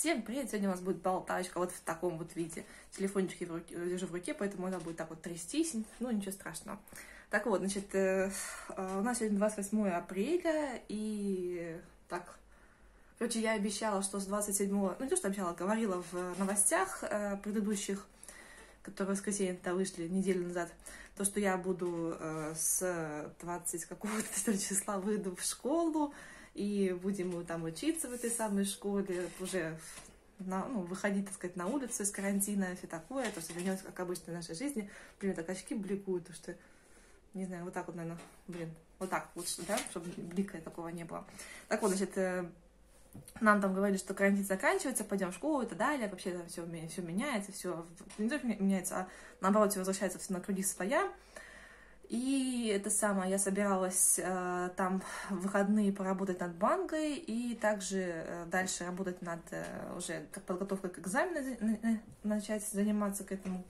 Всем привет! Сегодня у нас будет болтачка вот в таком вот виде. Телефончик я в руке, держу в руке, поэтому она будет так вот трястись. Ну, ничего страшного. Так вот, значит, э, э, у нас сегодня 28 апреля, и так, короче, я обещала, что с 27, ну, не то, что обещала, говорила в новостях э, предыдущих, которые в воскресенье-то вышли неделю назад, то, что я буду с 20 какого-то числа выйду в школу, и будем там учиться в этой самой школе, уже на, ну, выходить, так сказать, на улицу из карантина, все такое, то, что вернемся, как обычно, в нашей жизни. Блин, так очки бликуют, то что, не знаю, вот так вот, наверное, блин, вот так лучше, да, чтобы блика такого не было. Так вот, значит, э, нам там говорили, что карантин заканчивается, пойдем в школу и так далее, вообще там все, все меняется, все не только меняется, а наоборот, все возвращается на круги своя. И это самое, я собиралась э, там в выходные поработать над бангой и также э, дальше работать над э, уже как подготовкой к экзамену, начать заниматься к этому,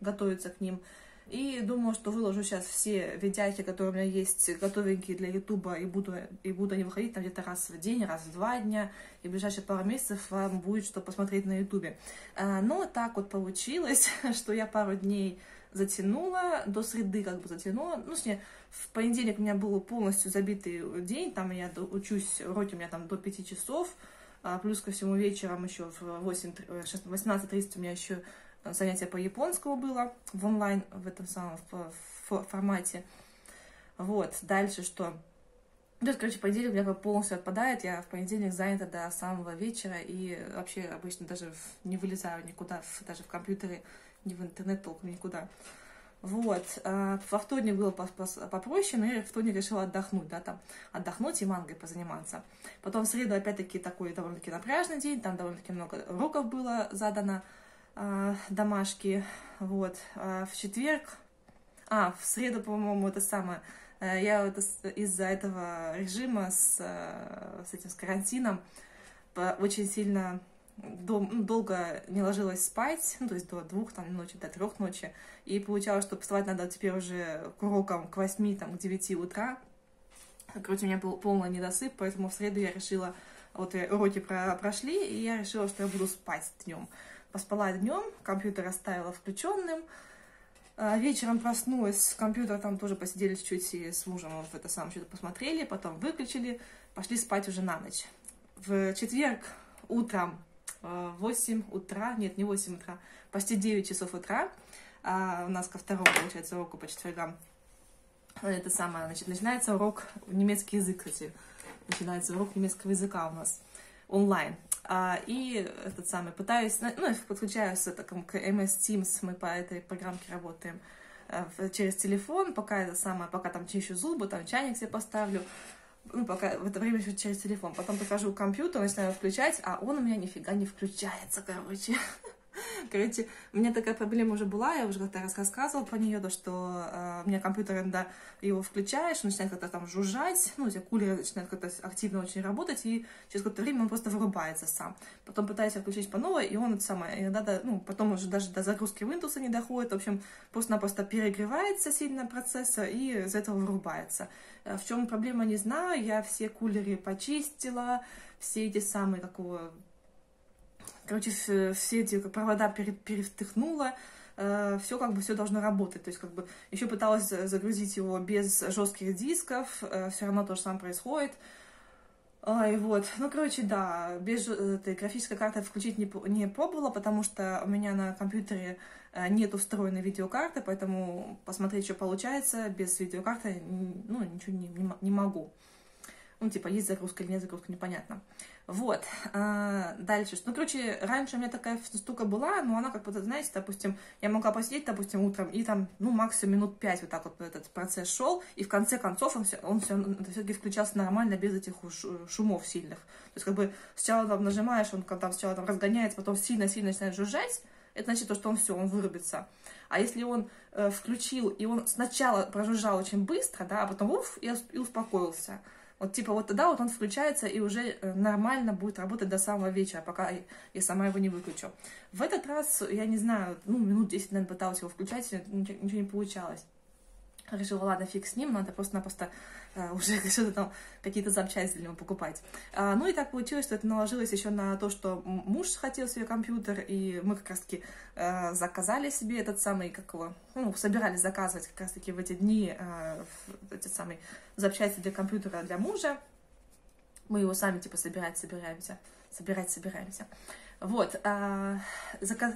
готовиться к ним. И думала, что выложу сейчас все видяки, которые у меня есть, готовенькие для Ютуба, и буду, и буду они выходить там где-то раз в день, раз в два дня, и в ближайшие пару месяцев вам будет что посмотреть на Ютубе. Э, но так вот получилось, что я пару дней затянула, до среды как бы затянула. Ну, с в понедельник у меня был полностью забитый день, там я учусь, уроки у меня там до 5 часов, а плюс ко всему вечером еще в 18.30 у меня еще занятие по японскому было в онлайн, в этом самом формате. Вот, дальше что? То есть, короче, понедельник у меня полностью отпадает, я в понедельник занята до самого вечера и вообще обычно даже не вылезаю никуда, даже в компьютере ни в интернет толком, никуда. Вот. А, во вторник было попроще, но я в вторник решила отдохнуть, да, там, отдохнуть и мангой позаниматься. Потом в среду, опять-таки, такой довольно-таки напряжный день, там довольно-таки много уроков было задано, э, домашки, вот. А в четверг, а, в среду, по-моему, это самое, э, я вот из-за этого режима с, э, с этим, с карантином очень сильно долго не ложилась спать, ну, то есть до двух там, ночи, до трех ночи, и получалось, что вставать надо теперь уже к урокам к восьми, там, к девяти утра. Короче, у меня был полный недосып, поэтому в среду я решила, вот уроки про прошли, и я решила, что я буду спать днем. Поспала днем, компьютер оставила включенным, а, Вечером проснулась, компьютер там тоже посидели чуть-чуть и с мужем в это самое что-то посмотрели, потом выключили, пошли спать уже на ночь. В четверг утром 8 утра, нет, не 8 утра, почти 9 часов утра. А у нас ко второму, получается, уроку по четвергам. Это самое, значит, начинается урок немецкий язык, кстати. Начинается урок немецкого языка у нас онлайн. А, и этот самый, пытаюсь, ну, подключаюсь это, к MS Teams, мы по этой программке работаем э, через телефон, пока это самое, пока там чищу зубы, там чайник себе поставлю, ну, пока в это время еще через телефон. Потом прихожу к компьютеру, начинаю включать, а он у меня нифига не включается, короче. Короче, у меня такая проблема уже была, я уже как-то рассказывала про нее, то, что э, у меня компьютер, иногда его включаешь, начинает как-то там жужжать, ну, у тебя кулер начинает как-то активно очень работать, и через какое-то время он просто вырубается сам. Потом пытаюсь включить по новой, и он это самое, иногда, до, ну, потом уже даже до загрузки Windows не доходит, в общем, просто-напросто перегревается сильно процессор, и из этого вырубается. Э, в чем проблема, не знаю, я все кулеры почистила, все эти самые, какого короче, все эти провода перевтыхнула, э, все как бы все должно работать. То есть как бы еще пыталась загрузить его без жестких дисков, э, все равно то же самое происходит. И вот, ну, короче, да, без этой графической карты включить не, не пробовала, потому что у меня на компьютере э, нет встроенной видеокарты, поэтому посмотреть, что получается без видеокарты, ну, ничего не, не, не могу. Ну, типа, есть загрузка или нет загрузка, непонятно. Вот. А, дальше. Ну, короче, раньше у меня такая штука была, но она как бы, знаете, допустим, я могла посидеть, допустим, утром, и там, ну, максимум минут пять вот так вот этот процесс шел, и в конце концов он все, он все, все-таки включался нормально, без этих шумов сильных. То есть, как бы, сначала там нажимаешь, он там сначала там разгоняется, потом сильно-сильно начинает жужжать, это значит то, что он все, он вырубится. А если он э, включил, и он сначала прожужжал очень быстро, да, а потом уф, и, и успокоился, вот типа вот тогда вот он включается и уже э, нормально будет работать до самого вечера, пока я сама его не выключу. В этот раз, я не знаю, ну, минут 10, наверное, пыталась его включать, ничего, ничего не получалось. Решила, ладно, фиг с ним, надо просто-напросто uh, уже что-то там, какие-то запчасти для него покупать. Uh, ну и так получилось, что это наложилось еще на то, что муж хотел себе компьютер, и мы как раз-таки uh, заказали себе этот самый, как его, ну, собирались заказывать как раз-таки в эти дни эти самые запчасти для компьютера для мужа. Мы его сами, типа, собирать собираемся, собирать собираемся. Вот,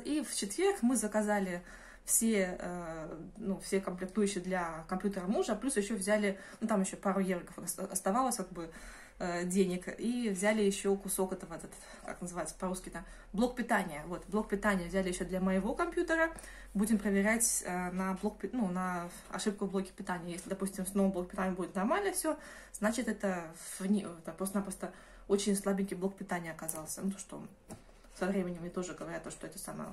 и в четверг мы заказали все, э, ну, все комплектующие для компьютера мужа, плюс еще взяли, ну, там еще пару евро оставалось, как бы, э, денег, и взяли еще кусок этого, этот, как называется по-русски, там, блок питания, вот, блок питания взяли еще для моего компьютера, будем проверять э, на блок, ну, на ошибку в блоке питания, если, допустим, снова блок питания будет нормально все, значит, это, это просто-напросто очень слабенький блок питания оказался, ну, то, что со временем мне тоже говорят, что это самое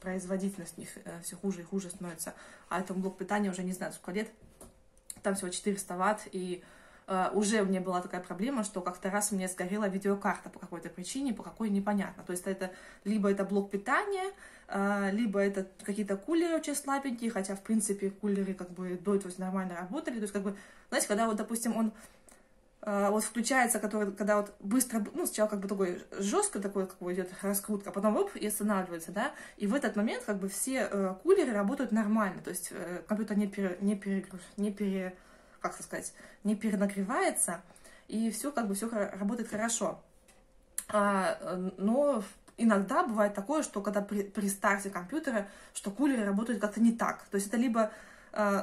производительность у них э, все хуже и хуже становится. А этому блок питания уже не знаю сколько лет. Там всего 400 ватт, и Uh, уже у меня была такая проблема, что как-то раз у меня сгорела видеокарта по какой-то причине, по какой непонятно. То есть это либо это блок питания, uh, либо это какие-то кулеры очень слабенькие, хотя, в принципе, кулеры как бы до этого нормально работали. То есть, как бы, знаете, когда вот, допустим, он вот включается, который, когда вот быстро, ну, сначала как бы такой жестко такой, как бы идет раскрутка, а потом оп, и останавливается, да, и в этот момент как бы все э, кулеры работают нормально, то есть э, компьютер не пере, не пере, не пере, как сказать, не перенагревается, и все как бы все работает хорошо. А, но иногда бывает такое, что когда при, при старте компьютера, что кулеры работают как-то не так, то есть это либо а,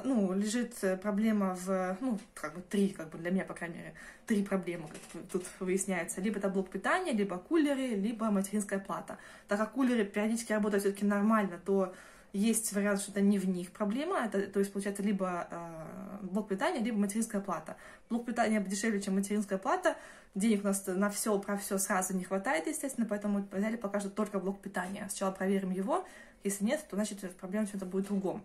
ну, лежит проблема в, ну, как бы три, как бы для меня, по крайней мере, три проблемы как тут выясняется. Либо это блок питания, либо кулеры, либо материнская плата. Так как кулеры периодически работают все-таки нормально, то есть вариант, что это не в них проблема, это, то есть получается либо э, блок питания, либо материнская плата. Блок питания дешевле, чем материнская плата, денег у нас на все, про все сразу не хватает, естественно, поэтому взяли пока что только блок питания. Сначала проверим его, если нет, то значит проблема чем-то будет в другом.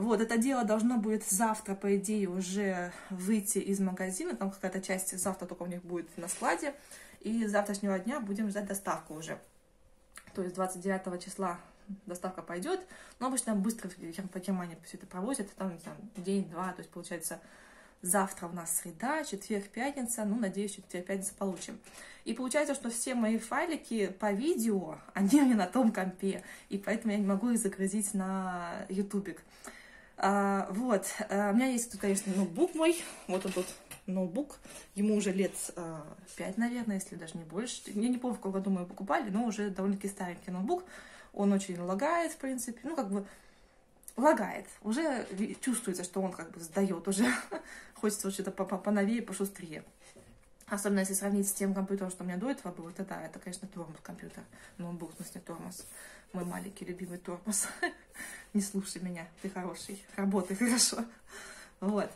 Вот, это дело должно будет завтра, по идее, уже выйти из магазина. Там какая-то часть завтра только у них будет на складе. И с завтрашнего дня будем ждать доставку уже. То есть 29 числа доставка пойдет. Но обычно быстро по Германии все это провозят. Там, там день-два. То есть получается завтра у нас среда, четверг, пятница. Ну, надеюсь, четверг, пятница получим. И получается, что все мои файлики по видео, они у меня на том компе. И поэтому я не могу их загрузить на ютубик. А, вот, а, у меня есть тут, конечно, ноутбук мой, вот он тут ноутбук, ему уже лет а, 5, наверное, если даже не больше. Я не помню, в каком году мы его покупали, но уже довольно-таки старенький ноутбук. Он очень лагает, в принципе, ну, как бы лагает. Уже чувствуется, что он как бы сдает уже. Хочется что-то поновее, пошустрее. Особенно если сравнить с тем компьютером, что у меня до этого был, это да, это, конечно, тормоз компьютер. Ноутбук, в смысле, тормоз мой маленький любимый тормоз. Не слушай меня, ты хороший, работай хорошо. Вот.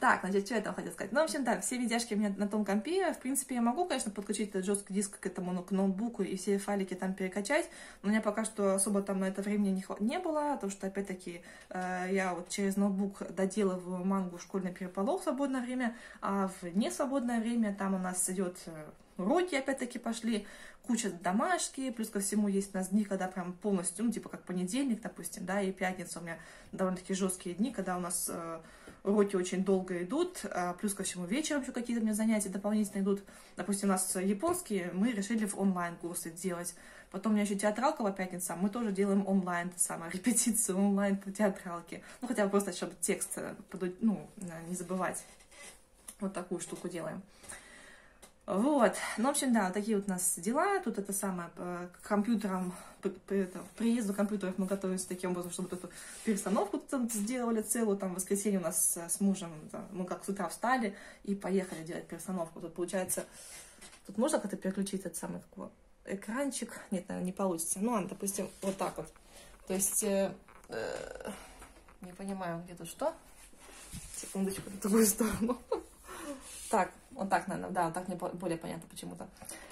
Так, значит, что я там хотела сказать? Ну, в общем, да, все видяшки у меня на том компе. В принципе, я могу, конечно, подключить этот жесткий диск к этому к ноутбуку и все файлики там перекачать. Но у меня пока что особо там на это времени не, не было, потому что, опять-таки, э, я вот через ноутбук доделываю мангу «Школьный переполох» в свободное время, а в несвободное время там у нас идет э, уроки, опять-таки, пошли, куча домашки, плюс ко всему есть у нас дни, когда прям полностью, ну, типа как понедельник, допустим, да, и пятница у меня довольно-таки жесткие дни, когда у нас э, уроки очень долго идут, а плюс ко всему вечером еще какие-то у меня занятия дополнительно идут. Допустим, у нас японские, мы решили в онлайн-курсы делать. Потом у меня еще театралка по пятницам, мы тоже делаем онлайн, то самое, репетицию онлайн по театралке. Ну, хотя бы просто, чтобы текст, э, ну, не забывать. Вот такую штуку делаем. Вот, ну, в общем, да, такие вот у нас дела. Тут это самое, к компьютерам, это, приезду компьютеров мы готовимся таким образом, чтобы эту перестановку там сделали целую. Там в воскресенье у нас с мужем, да, мы как с утра встали и поехали делать перестановку. Тут получается, тут можно как-то переключить этот самый такой экранчик? Нет, наверное, не получится. Ну, ладно, допустим, вот так вот. То есть, э, э, не понимаю, где тут что. Секундочку, на другую сторону. Так, вот так, наверное, да, так мне более понятно почему-то.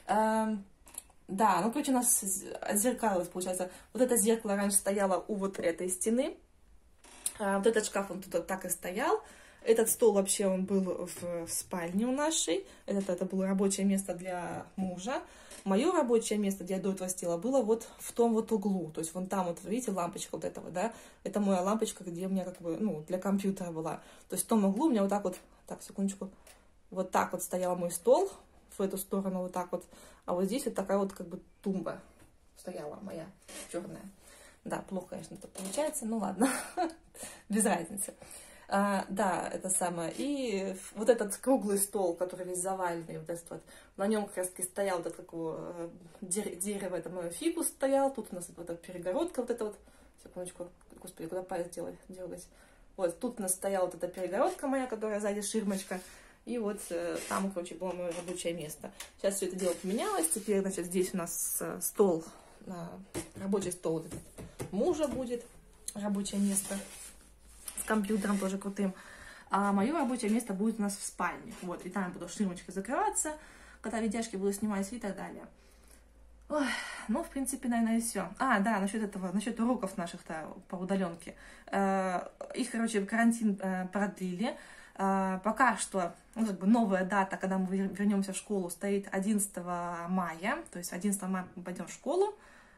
Эм, да, ну, короче, у нас отзеркалилось, получается. Вот это зеркало раньше стояло у вот этой стены. Э, вот этот шкаф, он тут так и стоял. Этот стол вообще он был в спальне у нашей. Это, это было рабочее место для мужа. Мое рабочее место, где я до этого сидела, было вот в том вот углу. То есть вон там вот, видите, лампочка вот этого, да? Это моя лампочка, где у меня как бы, ну, для компьютера была. То есть в том углу у меня вот так вот, так, секундочку, вот так вот стоял мой стол, в эту сторону вот так вот. А вот здесь вот такая вот как бы тумба стояла моя черная. Да, плохо, конечно, это получается, ну ладно, без разницы. А, да, это самое. И вот этот круглый стол, который весь заваленный, вот этот вот, на нем как раз таки стоял вот это такое э, дерево, это мой фикус стоял, тут у нас вот эта перегородка, вот эта вот, секундочку, господи, куда палец делать, дергать. Вот, тут у нас стояла вот эта перегородка моя, которая сзади ширмочка, и вот э, там, короче, было мое рабочее место. Сейчас все это дело поменялось, теперь, значит, здесь у нас э, стол, рабочий стол мужа будет, рабочее место компьютером тоже крутым. А мое рабочее место будет у нас в спальне. Вот, и там буду ширмочкой закрываться, когда видяшки буду снимать и так далее. Ой, ну, в принципе, наверное, и все. А, да, насчет этого, насчет уроков наших-то по удаленке. Э, их, короче, карантин э, продлили. Э, пока что, ну, как бы новая дата, когда мы вернемся в школу, стоит 11 мая. То есть 11 мая мы пойдем в школу.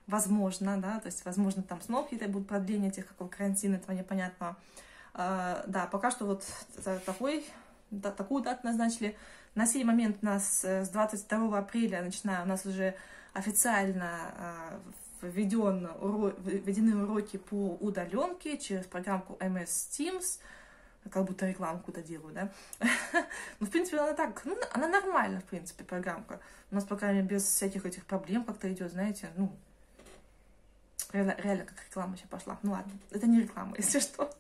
Возможно, да, то есть, возможно, там снова какие-то будут продления тех, какого карантина, этого непонятного. А, да, пока что вот такой, да, такую дату назначили. На сей момент у нас э, с 22 апреля, начиная, у нас уже официально а, введен, введены уроки по удаленке через программку MS Teams. Как будто рекламу куда делаю, да? ну, в принципе, она так, ну, она нормальная, в принципе, программка. У нас, по крайней мере, без всяких этих проблем как-то идет, знаете, ну, реально, реально как реклама сейчас пошла. Ну ладно, это не реклама, если что.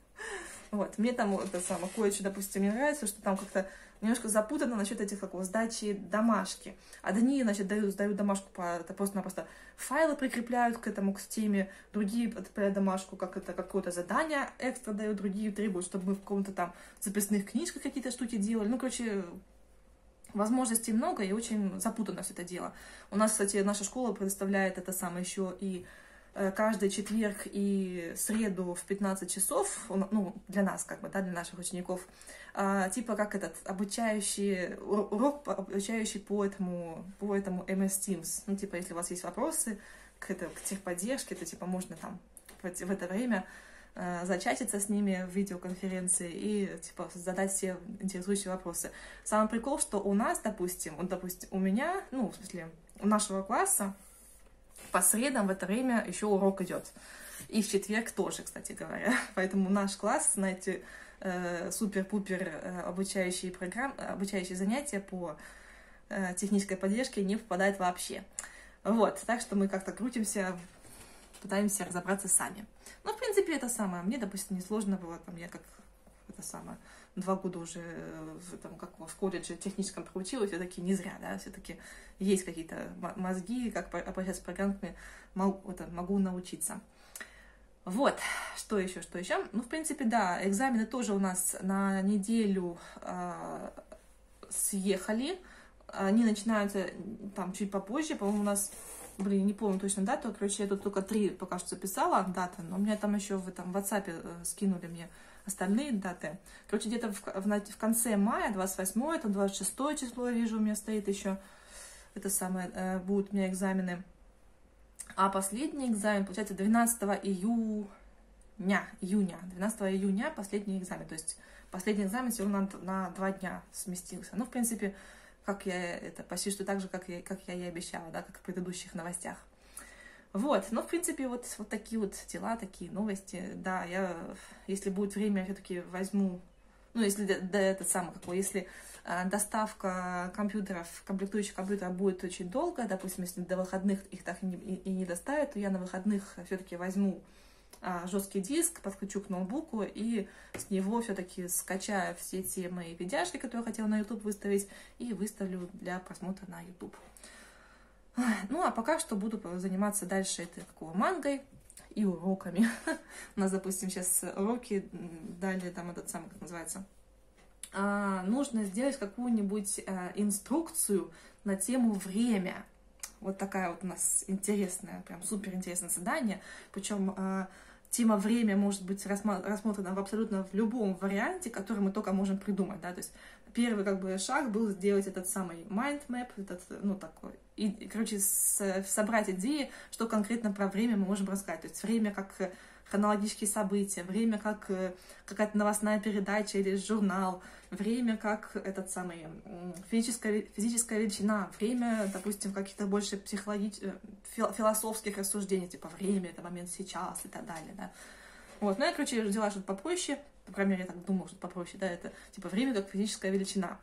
Вот. Мне там это самое, кое-что, допустим, не нравится, что там как-то немножко запутано насчет этих как сдачи домашки. А Одни, значит, дают, сдают домашку по, это просто-напросто файлы прикрепляют к этому, к теме, другие отправляют домашку, как это какое-то задание экстра дают, другие требуют, чтобы мы в каком-то там записных книжках какие-то штуки делали. Ну, короче, возможностей много и очень запутано все это дело. У нас, кстати, наша школа предоставляет это самое еще и каждый четверг и среду в 15 часов, ну, для нас, как бы, да, для наших учеников, а, типа как этот обучающий, урок обучающий по этому, по этому MS Teams. Ну, типа, если у вас есть вопросы к, это, к техподдержке, то, типа, можно там в, в это время э, зачатиться с ними в видеоконференции и, типа, задать все интересующие вопросы. Самый прикол, что у нас, допустим, вот, допустим, у меня, ну, в смысле, у нашего класса, по средам в это время еще урок идет. И в четверг тоже, кстати говоря. Поэтому наш класс на эти э, супер-пупер э, обучающие, программы, обучающие занятия по э, технической поддержке не попадает вообще. Вот, так что мы как-то крутимся, пытаемся разобраться сами. Но, в принципе, это самое. Мне, допустим, несложно было, там, я как это самое, два года уже в, там, как в колледже техническом проучилась, все-таки не зря, да, все-таки есть какие-то мозги, как обращаться с программами, могу, это, могу научиться. Вот, что еще, что еще? Ну, в принципе, да, экзамены тоже у нас на неделю э, съехали. Они начинаются там чуть попозже, по-моему, у нас, блин, не помню точно дату, короче, я тут только три пока что записала даты, но у меня там еще в этом WhatsApp э, скинули мне остальные даты. Короче, где-то в, в, конце мая, 28 это 26 число, вижу, у меня стоит еще это самое, э, будут у меня экзамены. А последний экзамен, получается, 12 июня, июня, 12 июня последний экзамен. То есть последний экзамен всего на, на два дня сместился. Ну, в принципе, как я это, почти что так же, как я, как я и обещала, да, как в предыдущих новостях. Вот, ну, в принципе, вот, вот такие вот дела, такие новости. Да, я, если будет время, все-таки возьму, ну, если да, да это самое, какое, если а, доставка компьютеров, комплектующих компьютеров будет очень долго, допустим, если до выходных их так и не, и не доставят, то я на выходных все-таки возьму а, жесткий диск, подключу к ноутбуку и с него все-таки скачаю все те мои видяшки, которые я хотела на YouTube выставить, и выставлю для просмотра на YouTube. Ну, а пока что буду заниматься дальше этой какого мангой и уроками. У нас, допустим, сейчас уроки, далее там этот самый, как называется, а, нужно сделать какую-нибудь а, инструкцию на тему время. Вот такая вот у нас интересная, прям супер интересное задание. Причем а, тема время может быть рассмотрена в абсолютно в любом варианте, который мы только можем придумать, да, то есть первый как бы шаг был сделать этот самый mind map, этот, ну, такой, и, короче, с, собрать идеи, что конкретно про время мы можем рассказать, то есть время как хронологические события, время как э, какая-то новостная передача или журнал, время как этот самый физическая, физическая величина, время, допустим, каких-то больше психологических, э, философских рассуждений, типа время, это момент сейчас и так далее, да. Вот, ну я, короче, взяла что-то попроще, по крайней мере, я так думала, что попроще, да, это типа время как физическая величина.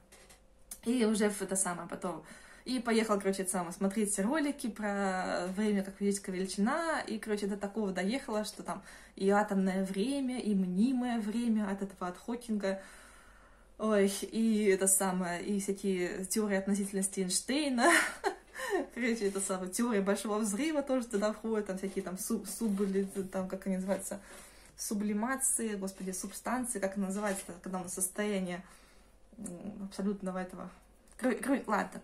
И уже это самое потом и поехал, короче, сам смотреть ролики про время как физическая величина, и, короче, до такого доехала, что там и атомное время, и мнимое время от этого, от Хокинга, ой, и это самое, и всякие теории относительности Эйнштейна, короче, это самое, теория большого взрыва тоже туда входит, там всякие там суб, суб там, как они называются, сублимации, господи, субстанции, как это называется, когда у нас состояние абсолютного этого... Ладно,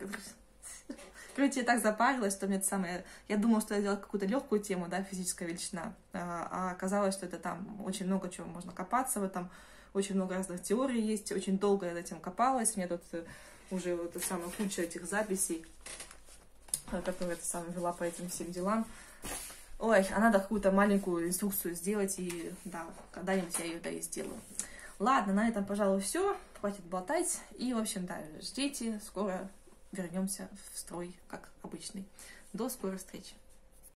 Короче, я так запарилась, что мне это самое... Я думала, что я делала какую-то легкую тему, да, физическая величина, а, а оказалось, что это там очень много чего можно копаться в этом, очень много разных теорий есть, очень долго я этим копалась, мне тут уже вот самое куча этих записей, э, которые это самое вела по этим всем делам. Ой, а надо какую-то маленькую инструкцию сделать, и да, когда-нибудь я ее, да, и сделаю. Ладно, на этом, пожалуй, все. Хватит болтать. И, в общем, да, ждите, скоро вернемся в строй, как обычный. До скорой встречи.